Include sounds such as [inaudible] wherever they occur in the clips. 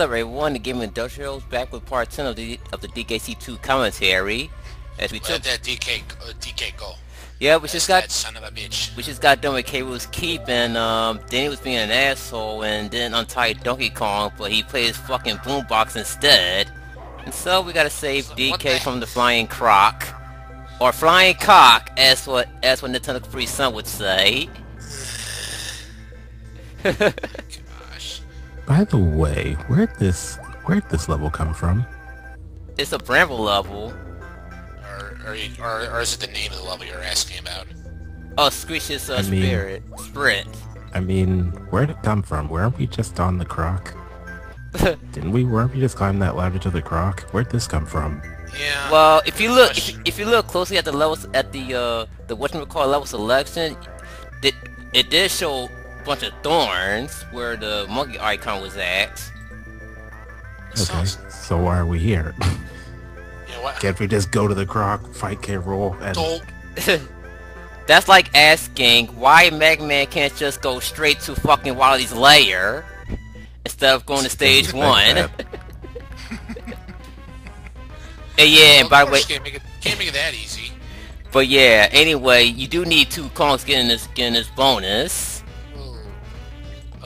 What's up everyone, the Gamindustrials back with part 10 of the of the DKC2 commentary. As we took that DK uh, DK go. Yeah, we That's just got son of a bitch. we just got done with K. Rool's Keep and um Danny was being an asshole and didn't untie Donkey Kong, but he played his fucking boombox instead. And so we gotta save So DK from the flying croc. Or flying cock, as what as what Nintendo Free Son would say. [sighs] [laughs] By the way, where'd this where'd this level come from? It's a Bramble level. Or, or, you- or, or is it the name of the level you're asking about? Oh, Screech's uh, I mean- spirit. Spirit. I mean, where'd it come from? Weren't we just on the croc? [laughs] Didn't we? Weren't we just climbing that ladder to the croc? Where'd this come from? Yeah. Well, if you look, if, if you look closely at the levels at the uh the what you call level selection, it it did show bunch of thorns where the monkey icon was at. Okay, sounds- so why are we here? You know what? Can't we just go to the croc, fight K. Rool, and Don't. [laughs] That's like asking why Mega Man can't just go straight to fucking Wally's lair instead of going to stage one. that. [laughs] And yeah, and by the way, can't make it can't make it that easy. but yeah, anyway, you do need two Kongs getting this getting this bonus.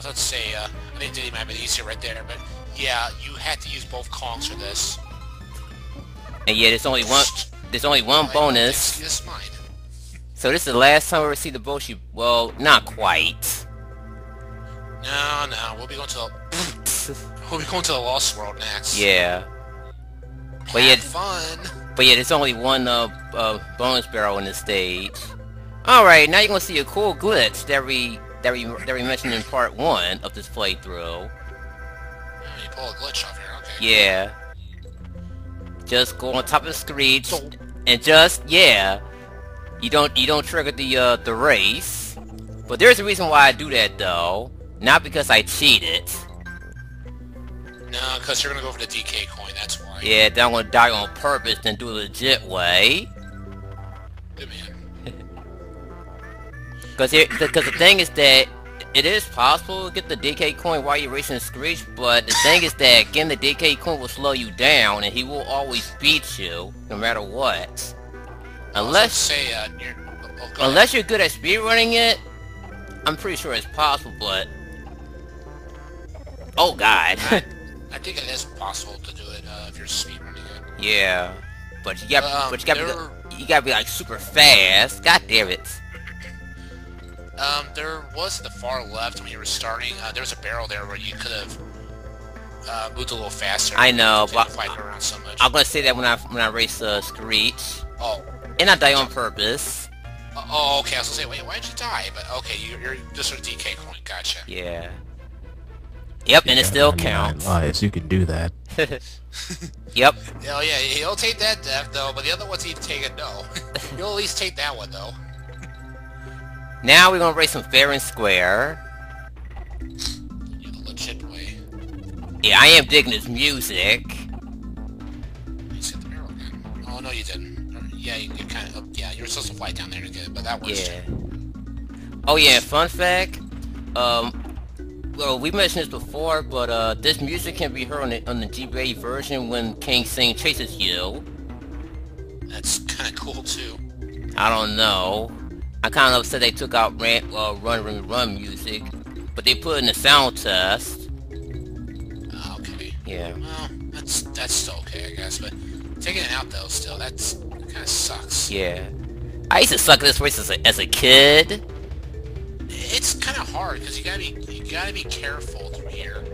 Ooh. I was about to say, uh, I think Diddy might been easier right there, but yeah, you had to use both Kongs for this. And yeah, there's only one there's only one Like, bonus. This, mine. So this is the last time we ever see the Boshi. Well, not quite. No, no, we'll be going to the, [laughs] we'll be going to the Lost World next. yeah, but yeah, fun. but yeah, there's only one uh, uh bonus barrel in this stage. All right, now you're gonna see a cool glitch that we that we that we mentioned in part one of this playthrough. Oh, you pull a glitch off here. Okay. Yeah, just go on top of the Screech So- and just yeah, you don't you don't trigger the uh the race. But there's a reason why I do that though, not because I cheated. No, because you're gonna go for the DK coin. That's why. Yeah, then I'm gonna die on purpose than do a legit way. Good man. Because because the thing is that it is possible to get the DK coin while you're racing Screech, but the thing is that getting the DK coin will slow you down, and he will always beat you, no matter what. Unless say uh, you're. Oh, unless you're good at speedrunning it, I'm pretty sure it's possible, but... Oh god. [laughs] I think it is possible to do it uh, if you're speedrunning it. yeah. But you got Um, but you you gotta be like super fast. God damn it. Um, there was the far left when you were starting. Uh, there was a barrel there where you could have uh, moved a little faster. I know, Didn't but fly around so much. I'm gonna say that when I when I race uh, Screech. Oh, And I die on purpose. uh, oh, okay. I was gonna say, wait, why did you die? But okay, you, you're just a DK coin. Gotcha. Yeah. Yep, and it Yeah, still 99 counts. Lives, you can do that. [laughs] [laughs] Yep. Oh yeah, he'll take that death though, but the other ones he'd take a no. [laughs] You'll at least take that one though. Now we're gonna race some fair and square. Yeah, the legit way. Yeah, I am digging this music. You the barrel again. Oh no, you didn't. Yeah, you, you kind of. Yeah, you were supposed to fly down there to get it, but that works. Yeah. Oh yeah, fun fact. Um, well, we mentioned this before, but uh, this music can be heard on the on the GBA version when King Zing chases you. That's kind of cool too. I don't know. I kind of upset they took out ran, uh, Run Run Run music, but they put in the sound test. Okay. Yeah. Well, that's that's still okay, I guess. But taking it out though, still that's kind of sucks. Yeah. I used to suck at this race as a, as a kid. It's kind of hard because you gotta be you gotta be careful through here,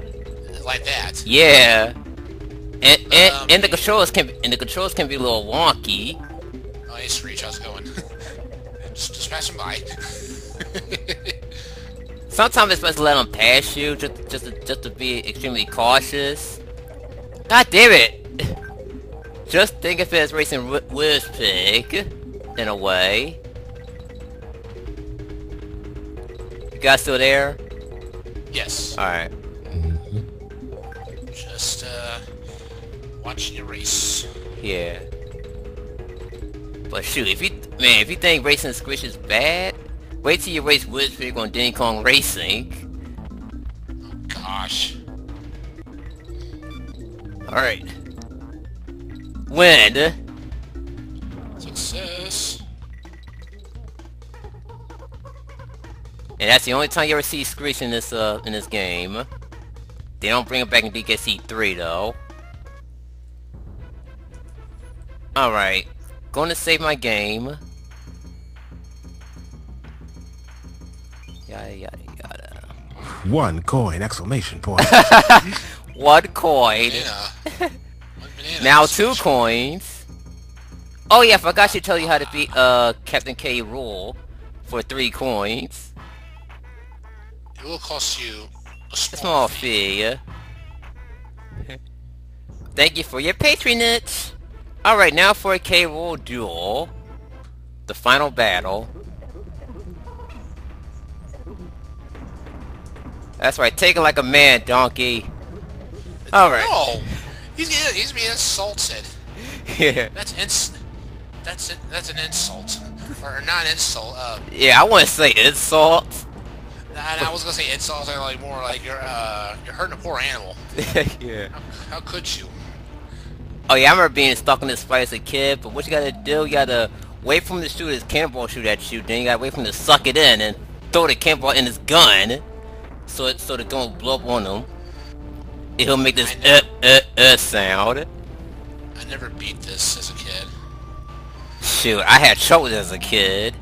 like that. Yeah. And and, Um, and the controls can be, and the controls can be a little wonky. Oh, hey, Screech, how's it going? [laughs] just, passing by. [laughs] Sometimes it's best to let them pass you just just to, just to be extremely cautious. God damn it! [laughs] Just think if it's racing Wi- Wizpig, in a way. You guys still there? yes. Alright. Just uh, watching your race. Yeah. But shoot, if you man, if you think racing Squish is bad, wait till you race Wizpig on Diddy Kong Racing. Oh gosh. Alright. Win. Success. And that's the only time you ever see Screech in this uh in this game. They don't bring it back in DKC 3 though. Alright. Going to save my game. Yada yada yada. One coin! Exclamation point. [laughs] [laughs] One coin. Banana. One banana. Now two coins. Oh yeah, I forgot to tell you how to beat uh Kaptain K Rool for three coins. It will cost you a A small, small fee. Thank you for your patronage. Alright, now for a K Rool duel. The final battle. That's right, take it like a man, donkey. Alright. No! He's, getting- he's being insulted. Yeah. That's ins... That's it. That's an insult, or not an insult. Uh, Yeah, I want to say insult. and I was gonna say insult, like more like you're uh, you're hurting a poor animal. [laughs] yeah. How, how could you? Oh yeah, I remember being stuck in this fight as a kid, but what you gotta do, you gotta wait for him to shoot his cannonball shoot at you, then you gotta wait for him to suck it in and throw the cannonball in his gun, so it, so gun will blow up on him. He'll make this uh, uh, uh sound. I never beat this as a kid. Shoot, I had trouble as a kid.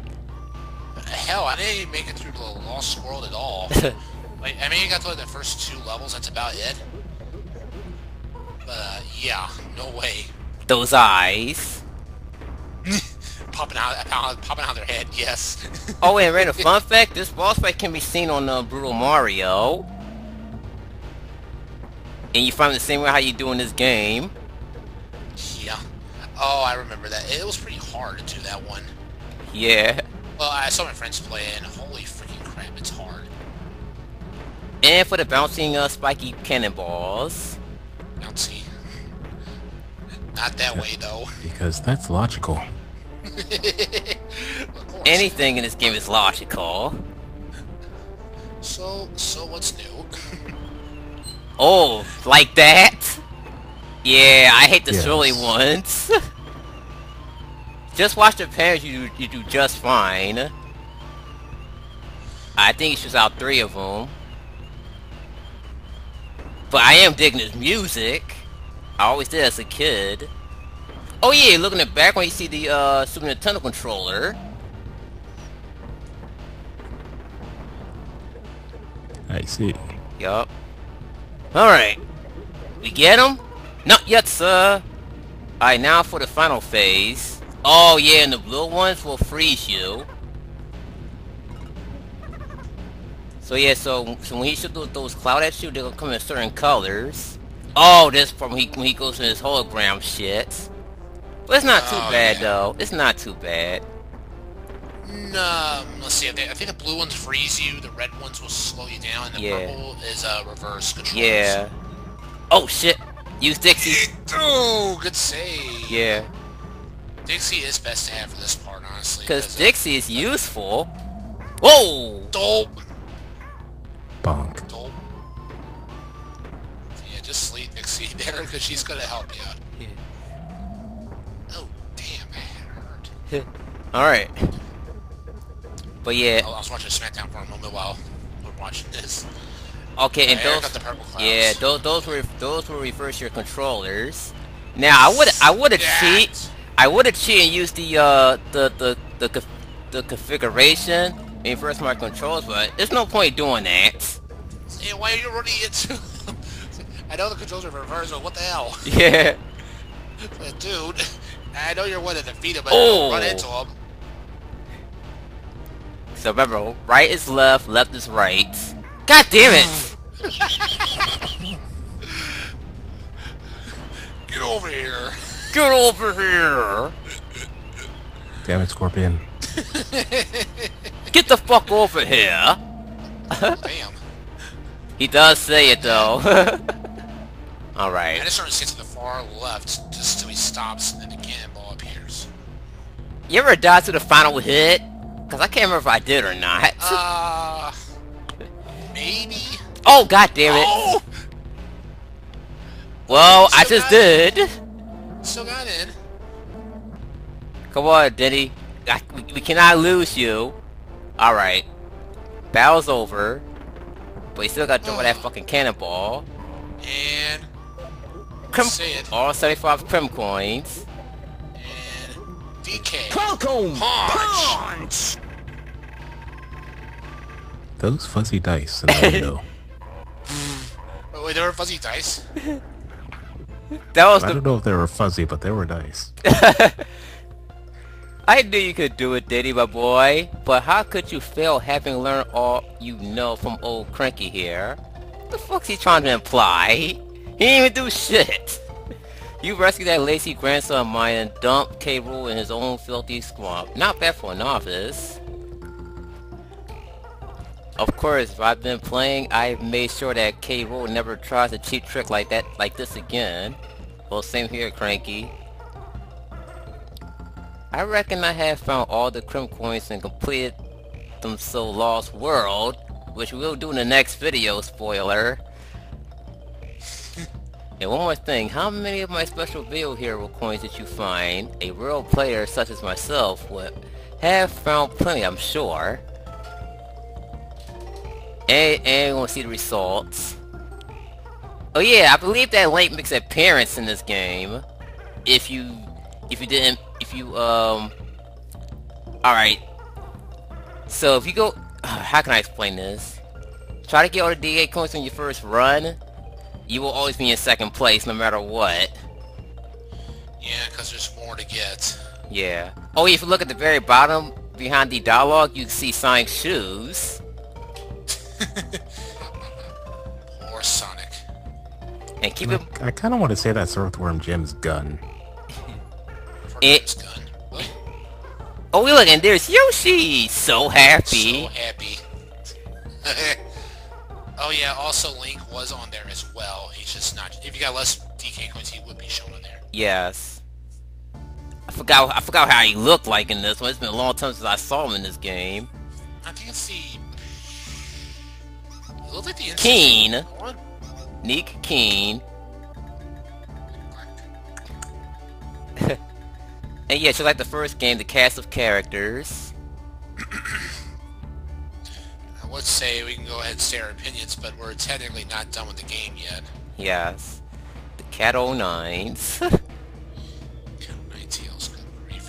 Hell, I didn't even make it through the Lost World at all. [laughs] like, I mean, you got to like the first two levels. That's about it. But uh, yeah, no way. Those eyes. Popping out, popping popping out their head. Yes. [laughs] Oh, and random fun fact, this boss fight can be seen on uh, Brutal Mario. And you find the same way how you do in this game. yeah. Oh, I remember that. It was pretty hard to do that one. Yeah. Well, I saw my friends play, and holy freaking crap, it's hard. And for the bouncing uh, spiky cannonballs. Bouncy. Not that way though. because that's logical. Of [laughs] course. Anything in this game is logical. So, so what's new? [laughs] Oh, like that? Yeah, I hate the Yes. silly ones. [laughs] just watch the parents, you, you do just fine. I think he shoots out three of them. But I am digging his music. I always did as a kid. Oh yeah, look in the back when you see the uh, Super Nintendo controller. I see. Yup. Alright. We get him? Not yet, sir. Alright, now for the final phase. Oh, yeah, and the blue ones will freeze you. So yeah, so, so when he shoot those, those cloud at you, they're gonna come in certain colors. Oh, this from when he, when he goes in his hologram shit. But it's not too Oh, bad, yeah. though. It's not too bad. Um, let's see. I think, I think the blue ones freeze you, the red ones will slow you down, and the Yeah. purple is uh, reverse controls. Yeah. Oh, shit. Use Dixie. Oh, good save. Yeah. Dixie is best to have for this part, honestly. Because uh, Dixie is useful. Whoa! Dope. Bonk. Dope. Yeah, just sleep Dixie [laughs] there, because she's gonna help you out. [laughs] Alright. But yeah, I was watching SmackDown for a moment while we're watching this. okay, and those, the purple yeah, those, those were those will reverse your controllers. Now I would I would have cheat, I would have cheat and used the uh the the the the configuration and reverse my controls, but there's no point doing that. Hey, why are you running into... [laughs] I know the controls are reversed, but what the hell? Yeah. [laughs] Dude, I know you're one of the him, but Oh. don't run into oh. him. So remember, right is left, left is right. God damn it! [laughs] Get over here. Get over here! Damn it, Scorpion. [laughs] Get the fuck over here! Damn. He does say it though. [laughs] Alright. I just started to get to the far left, just till he stops, and You ever died to the final hit? Cause I can't remember if I did or not. [laughs] Uh... Maybe? oh god damn it! Oh! Well, I just did. Still got in. Come on, Denny. I, we, we cannot lose you. Alright. Battle's over. But you still got to throw that fucking cannonball. And Crim say it. all 75 Kremkoins. And DK. Falcon Punch! Those fuzzy dice in the window. Oh, wait, there were fuzzy dice. [laughs] That was I the... don't know if they were fuzzy, but they were dice. [laughs] I knew you could do it, Diddy, my boy. But how could you fail having learned all you know from old Cranky here? What The fuck's he trying to imply? He didn't even do shit. You rescued that lazy grandson of mine and dumped K. In his own filthy swamp. Not bad for a novice. Of course, if I've been playing, I've made sure that K. Never tries a cheap trick like that, like this again. Well, same here, Cranky. I reckon I have found all the Kremkoins and completed them so Lost World, which we'll do in the next video, spoiler. And one more thing, how many of my special video hero coins did you find? A real player such as myself would have found plenty, I'm sure. And, and we'll see the results. Oh yeah, I believe that Link makes an appearance in this game. If you, if you didn't, if you, um, alright. So if you go, [sighs] how can I explain this? Try to get all the DK coins on your first run. You will always be in second place no matter what. Yeah, because there's more to get. Yeah. Oh, if you look at the very bottom, behind the dialogue, you can see Sonic's shoes. [laughs] Or Sonic. And keep it, I kind of want to say that's Earthworm Jim's gun. For It- gun. Oh, oh look, and there's Yoshi! So happy. So happy. [laughs] oh yeah, also Link was on there as well. Just not. If you got less DK coins, he would be shown on there. Yes. I forgot I forgot how he looked like in this one. It's been a long time since I saw him in this game. I think it's the. It looked like the Keen. Neek Keen. [laughs] And yeah, just like the first game, the cast of characters. [clears throat] I would say we can go ahead and say our opinions, but we're technically not done with the game yet. Yes. The Cat 09s. Night Tails, [laughs] good.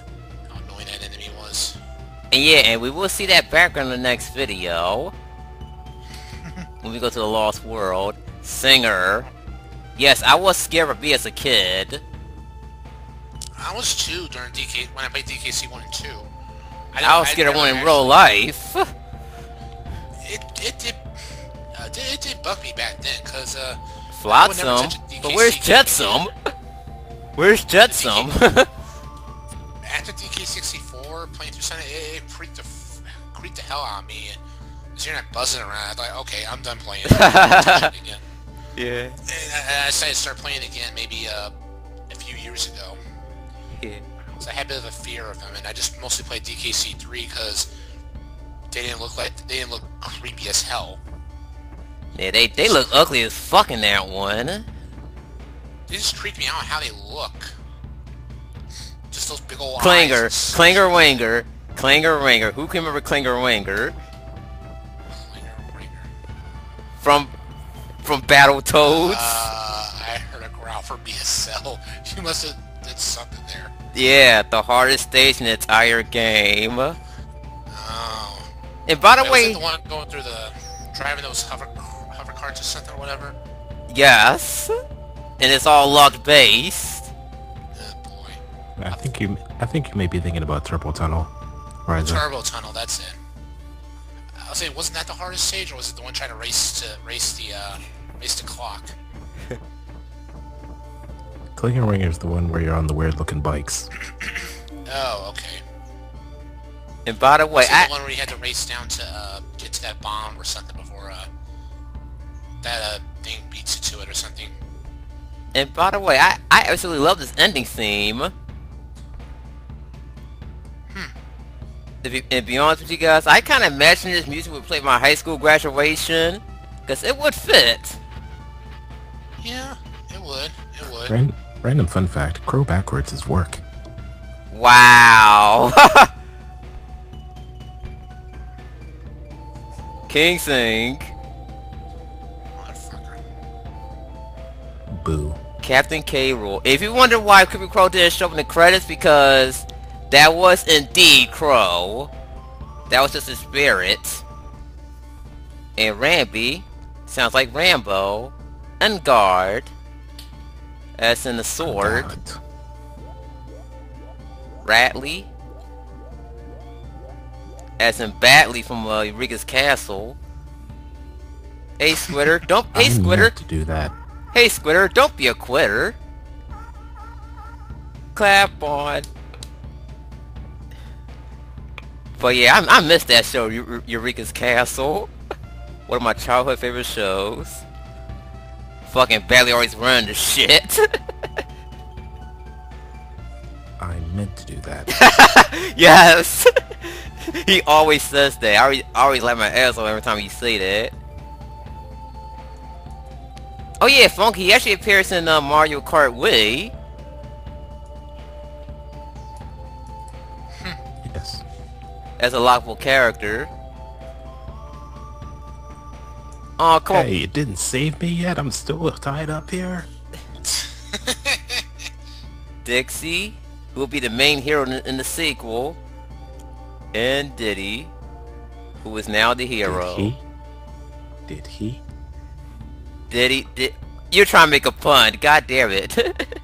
How annoying that enemy was. and yeah, and we will see that background in the next video. when we go to the Lost World. Zinger. Yes, I was scared of B as a kid. I was too during DK when I played DKC one and two. I was I'd scared of one in real life. It it did uh, did, it did bug me back then because uh Flotsam. But where's DKC Jetsam? [laughs] Where's Jetsam? after DK64 playing through Sunday, it, it freaked the creeped the hell out of me. Cause you're not buzzing around. I was like, okay, I'm done playing. [laughs] I'm again. yeah. And I, I decided to start playing again maybe uh, a few years ago. yeah. So I had a bit of a fear of them, and I just mostly played DKC3 because they didn't look like they didn't look creepy as hell. Yeah, they, they look ugly as fucking that one. They just creep me out how they look. Just those big old Klinger, eyes. Klinger Wanger, Klinger Wanger. Who can remember Klinger Wanger? From from Battletoads? Uh, I heard a growl for BSL. You must have did something there. yeah, the hardest stage in the entire game. Oh. And by the Was it way, the one going through the driving those hover hover carts or or whatever? yes. And it's all luck based. Oh boy. I think you, I think you may be thinking about Turbo Tunnel. Riser. Turbo Tunnel, that's it. I'll say wasn't that the hardest stage, or was it the one trying to race to race the uh, race the clock? [laughs] Klinger Ringer is the one where you're on the weird looking bikes. [clears throat] Oh, okay. And by the way, Was it the one where you had to race down to uh, get to that bomb or something before uh, that uh, thing beats you to it or something? and by the way, I, I absolutely love this ending theme. To be, and be honest with you guys, I kind of imagine this music would play my high school graduation, because it would fit. Yeah, it would. It Ran- random fun fact: Krow backwards is work. Wow. [laughs] King Zing, Kaptain K. Rool. If you wonder why Kreepy Krow didn't show up in the credits, because that was indeed Krow. That was just his spirit. And Rambi sounds like Rambo. Enguarde, as in the sword. Rattly, as in Batly from uh, Eureka's Castle. Hey Squitter, don't. Hey Squitter, to do that. Hey Squitter, don't be a quitter. Clap on. But yeah, I, I missed that show, Eureka's Castle. One of my childhood favorite shows. Fucking Batly always running the shit. [laughs] I meant to do that. [laughs] yes! [laughs] he always says that. I always, I always laugh my ass off every time you say that. Oh yeah, Funky, he actually appears in uh, Mario Kart Wii. yes. as a lockable character. Oh, come on. Hey, it didn't save me yet. I'm still tied up here. [laughs] Dixie, who will be the main hero in, in the sequel. And Diddy, who is now the hero. Did he? Did he? Diddy, did, you're trying to make a pun. God damn it. [laughs]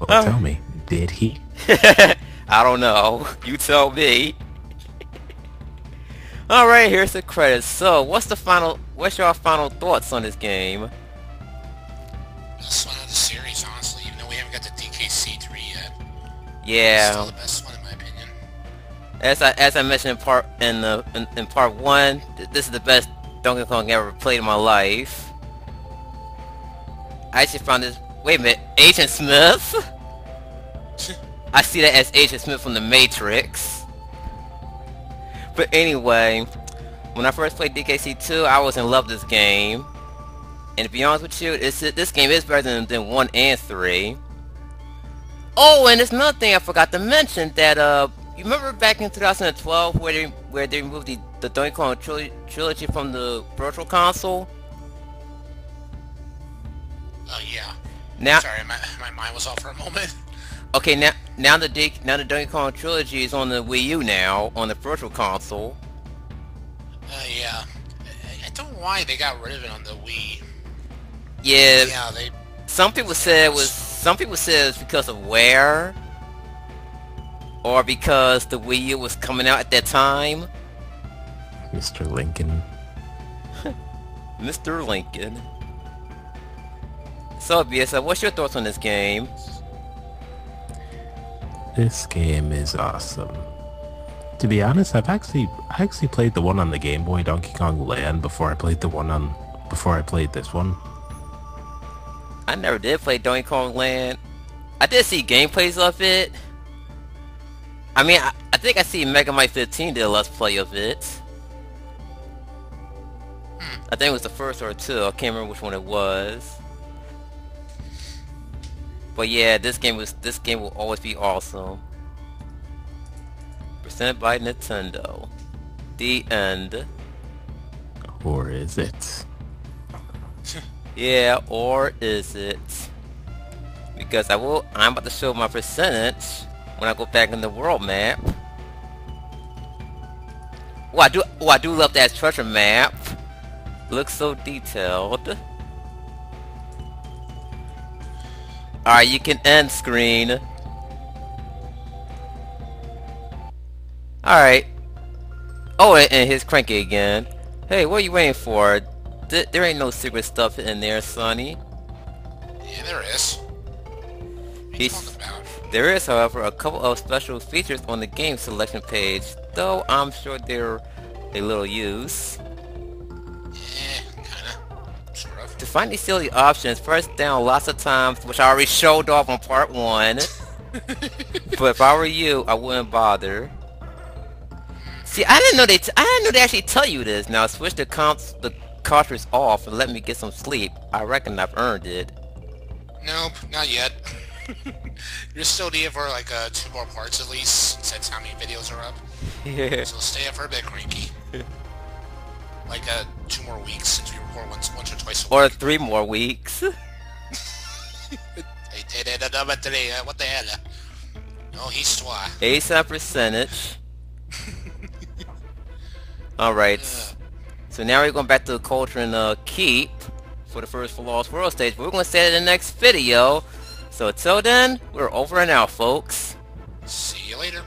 Well, Uh. tell me. Did he? [laughs] I don't know. You tell me. [laughs] Alright, here's the credits. So, what's the final, what's your final thoughts on this game? Best one of the series, honestly, even though we haven't got the DKC3 yet. Still Yeah, the best one in my opinion. as I as I mentioned in part in the in, in part one, th- this is the best Donkey Kong ever played in my life. I actually found this. Wait a minute, Agent Smith. [laughs] I see that as Agent Smith from the Matrix. But anyway, when I first played DKC2, I was in love with this game. And to be honest with you, this game is better than, than 1 and 3. Oh, and there's another thing I forgot to mention that, uh, you remember back in 2012 where they, where they moved the, the Donkey Kong tril- trilogy from the Virtual Console? Oh, yeah. Now, Sorry, my, my mind was off for a moment. [laughs] Okay, now now the D- now the Donkey Kong trilogy is on the Wii U now on the Virtual Console. Uh, yeah. I, I don't know why they got rid of it on the Wii. Yeah, Yeah, they... some people said it was some people said it's because of where, or because the Wii U was coming out at that time. Mr. Lincoln. [laughs] Mr. Lincoln. So, BSF, uh, what's your thoughts on this game? This game is awesome. To be honest, I've actually I actually played the one on the Game Boy Donkey Kong Land before I played the one on before I played this one. I never did play Donkey Kong Land. I did see gameplays of it. I mean, I, I think I see Mega Mike 15 did a Let's Play of it. Hmm. I think it was the first or two. I can't remember which one it was. But yeah, this game was this game will always be awesome. Presented by Nintendo. The end. Or is it? [laughs] Yeah, or is it? Because I will I'm about to show my percentage when I go back in the world map. Oh I do oh I do love that treasure map. Looks so detailed. Alright, you can end screen. Alright. Oh, and, and here's Cranky again. Hey, what are you waiting for? Th there ain't no secret stuff in there, Sonny. Yeah, there is. What are you He's- talking about? There is, however, a couple of special features on the game selection page, though I'm sure they're a little use. Yeah, kinda. Sort of. To find these silly options, press down lots of times, which I already showed off on part one. [laughs] but if I were you, I wouldn't bother. See, I didn't know they. T- I didn't know they actually tell you this. Now switch the comps, the cartridge off, and let me get some sleep. I reckon I've earned it. Nope, not yet. You're still needing for like uh, two more parts at least, since how many videos are up. Yeah. So stay up for a bit, Cranky. [laughs] Like uh, two more weeks since we record once, once or twice a or week. three more weeks. [laughs] Hey, hey, What the hell? No, he's twa. ASAP percentage. [laughs] Alright. So now we're going back to the culture and uh, keep for the first for Lost World stage. But we're going to say it in the next video. So until then, we're over and out, folks. See you later.